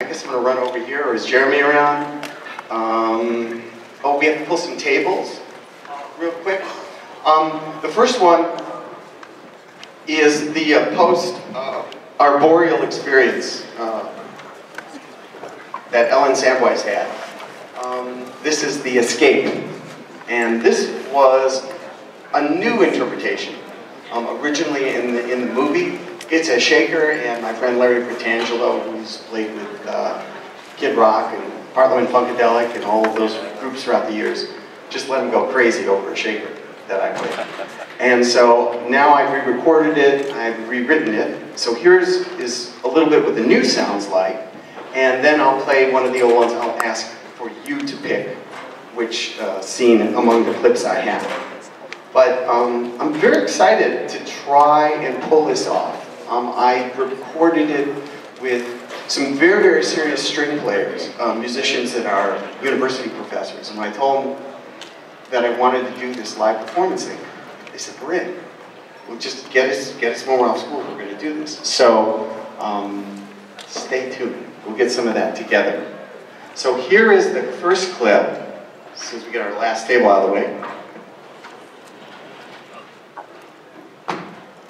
I guess I'm gonna run over here, or is Jeremy around? Um, oh, we have to pull some tables, real quick. Um, the first one is the uh, post uh, arboreal experience uh, that Ellen Sandweiss had. Um, this is the escape, and this was a new interpretation. Um, originally in the in the movie, it's a shaker, and my friend Larry Fratangelo, who's played with uh, Kid Rock and Parliament Funkadelic and all of those groups throughout the years, just let him go crazy over a shaker that I played. And so now I've re-recorded it, I've rewritten it. So here's is a little bit what the new sounds like, and then I'll play one of the old ones. I'll ask for you to pick which uh, scene among the clips I have. But um, I'm very excited to try and pull this off. Um, I recorded it with some very, very serious string players, um, musicians that are university professors. And when I told them that I wanted to do this live performance thing, they said, we're in. We'll just get us, get us more off school, we're going to do this. So um, stay tuned. We'll get some of that together. So here is the first clip, since we got our last table out of the way.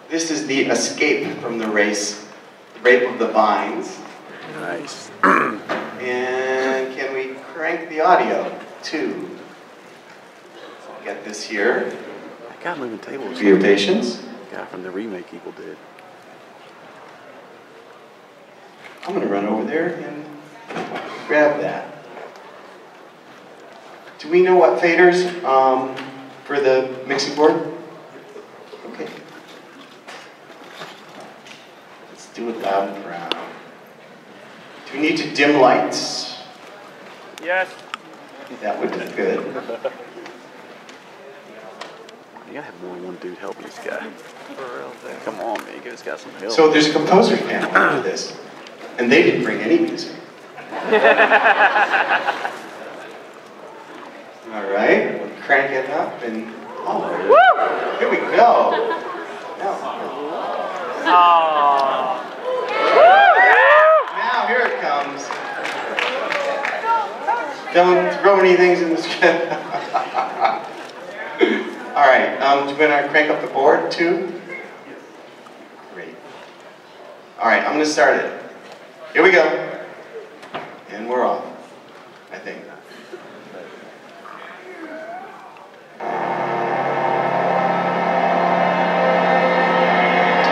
This is the escape from the race, the rape of the vines. Nice. And can we crank the audio too? So get this here. That guy moving tables. Your patience. Guy from the remake Evil Dead. I'm gonna run over there and grab that. Do we know what faders um, for the mixing board? Okay. Let's do it loud and proud. Do we need to dim lights? Yes. That would be good. You gotta have more than one dude helping this guy. Come on, man. Give this guy some help. So there's a composer's panel after this, and they didn't bring any music. All right, we'll crank it up and oh, here we go. Now, now here it comes. Don't throw any things in the script. All right, um, do you want to crank up the board too? Great. All right, I'm going to start it. Here we go. And we're off, I think.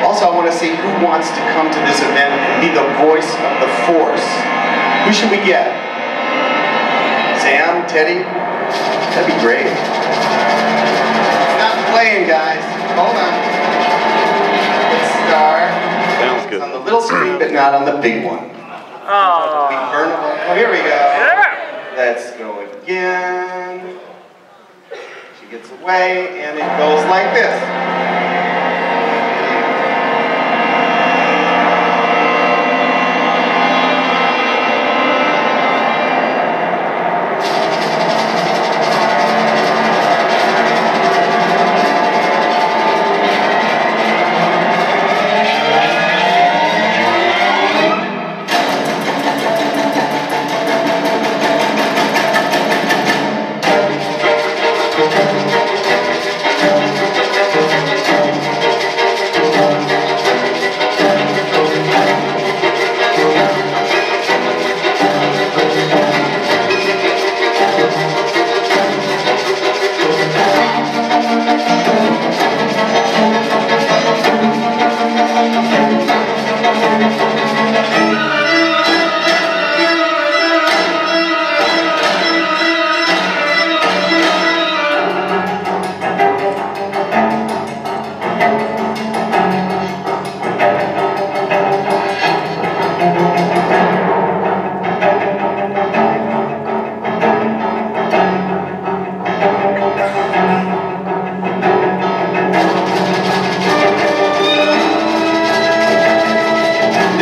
Also, I want to see who wants to come to this event and be the voice of the force. Who should we get? Sam? Teddy? That'd be great. Not playing, guys. Hold on. Let's start. Sounds It's on the little screen, but not on the big one. Oh. We burn them all. Oh, here we go. Yeah. Let's go again. She gets away, and it goes like this.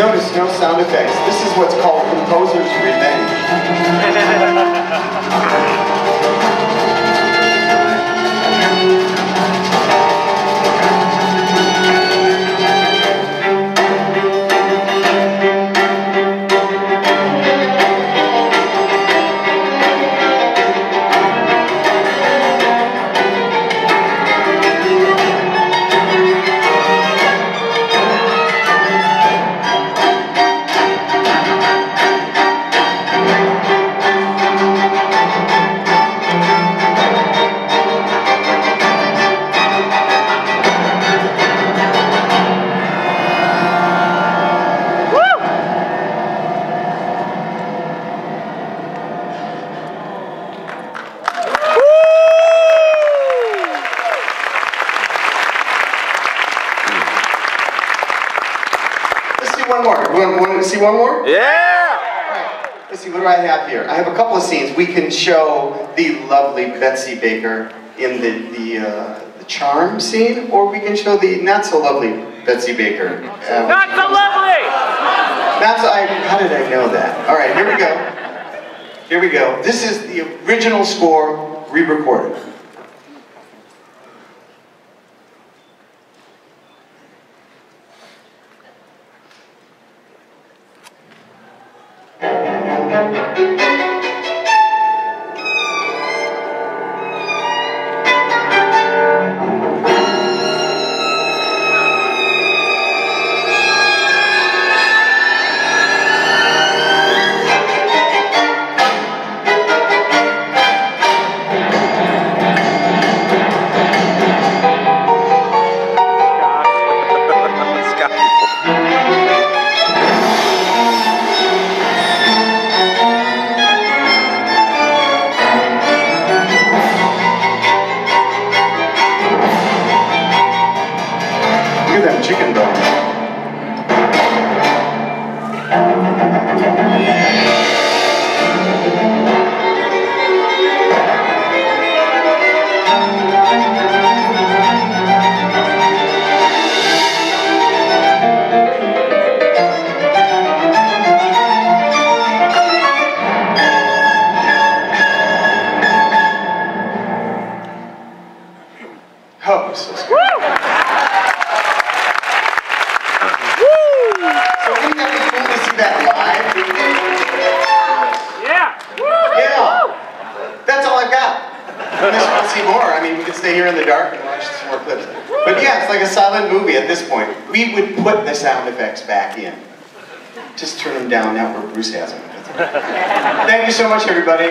Notice no sound effects. This is what's called composer's revenge. want to see one more? See one more? Yeah! Let's see, what do I have here? I have a couple of scenes. We can show the lovely Betsy Baker in the, the, uh, the charm scene, or we can show the not so lovely Betsy Baker. Um, Not so lovely! Not so, I, how did I know that? All right, here we go. Here we go. This is the original score re-recorded. Scott. Look at that chicken bone. Yeah, it's like a silent movie at this point. We would put the sound effects back in. Just turn them down now where Bruce has them. Thank you so much, everybody.